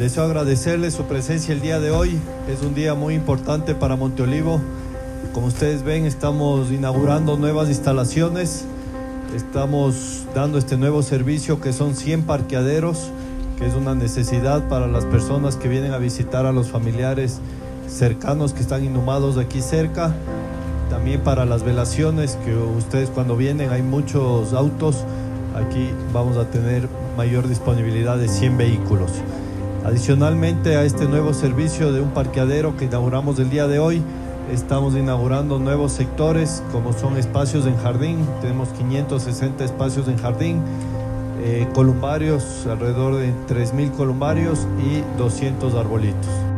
deseo agradecerles su presencia el día de hoy. Es un día muy importante para Monteolivo. Como ustedes ven, estamos inaugurando nuevas instalaciones. Estamos dando este nuevo servicio que son 100 parqueaderos, que es una necesidad para las personas que vienen a visitar a los familiares cercanos que están inhumados aquí cerca. También para las velaciones, que ustedes cuando vienen hay muchos autos. Aquí vamos a tener mayor disponibilidad de 100 vehículos. Adicionalmente a este nuevo servicio de un parqueadero que inauguramos el día de hoy, estamos inaugurando nuevos sectores como son espacios en jardín, tenemos 560 espacios en jardín, eh, columbarios, alrededor de 3.000 columbarios y 200 arbolitos.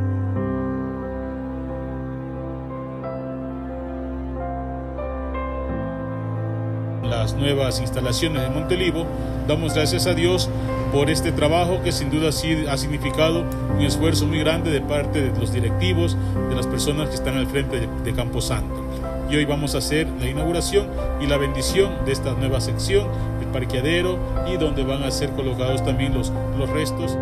Las nuevas instalaciones de Montelivo. Damos gracias a Dios por este trabajo que sin duda ha significado un esfuerzo muy grande de parte de los directivos, de las personas que están al frente de, Camposanto. Y hoy vamos a hacer la inauguración y la bendición de esta nueva sección, el parqueadero y donde van a ser colocados también los, los restos.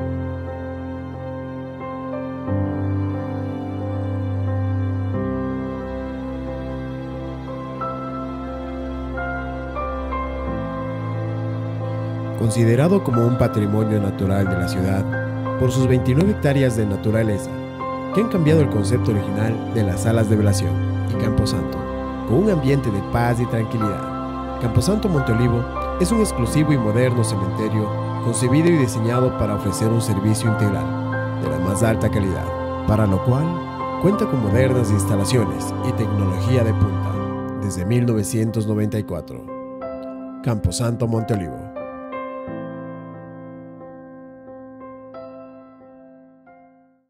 Considerado como un patrimonio natural de la ciudad por sus 29 hectáreas de naturaleza, que han cambiado el concepto original de las salas de velación y Camposanto, con un ambiente de paz y tranquilidad. Camposanto Monteolivo es un exclusivo y moderno cementerio concebido y diseñado para ofrecer un servicio integral de la más alta calidad, para lo cual cuenta con modernas instalaciones y tecnología de punta desde 1994. Camposanto Monteolivo